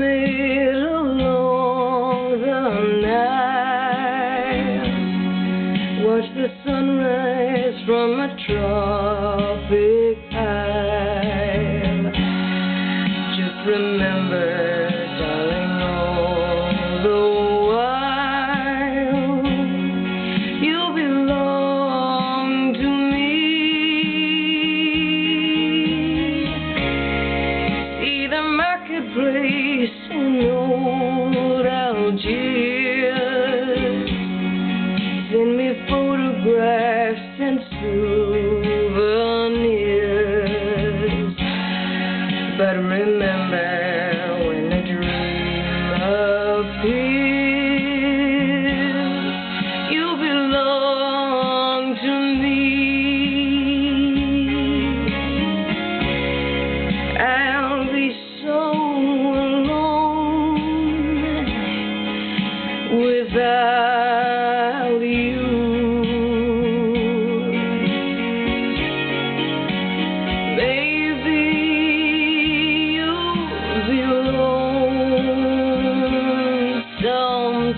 the. Watch the sunrise from a tropic. photographs and souvenirs. But.